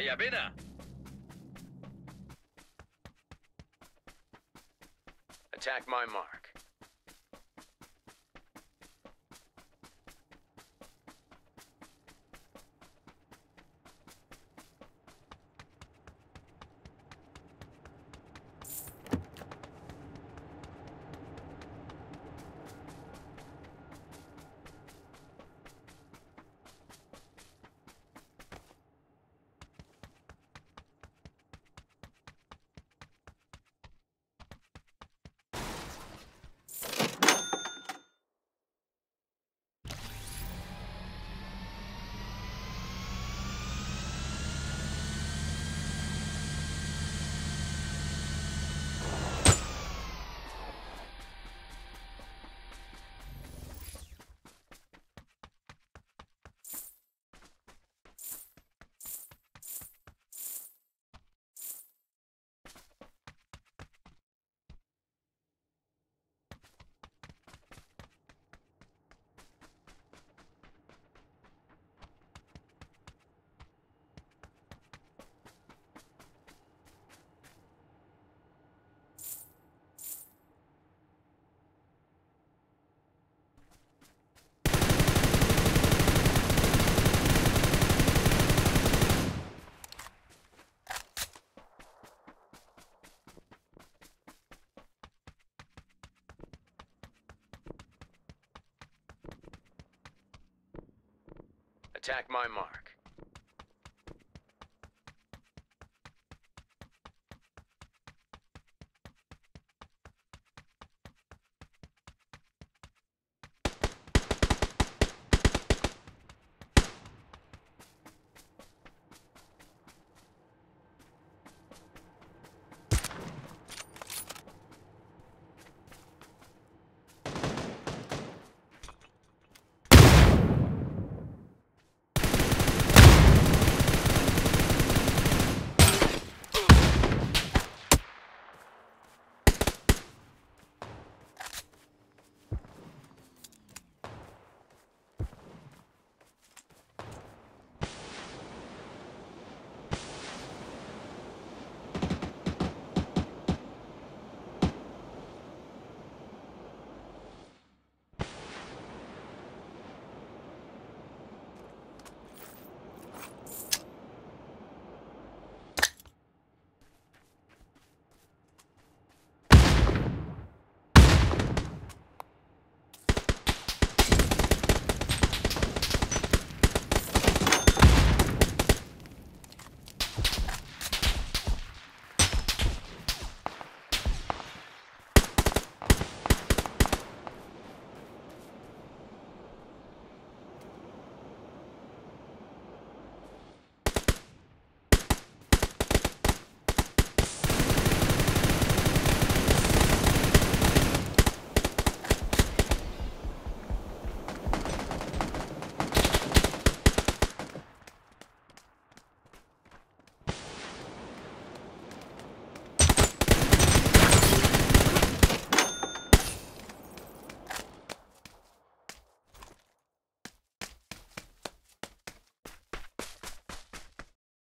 ¡Hay avena! Attack my mark. Attack my mark.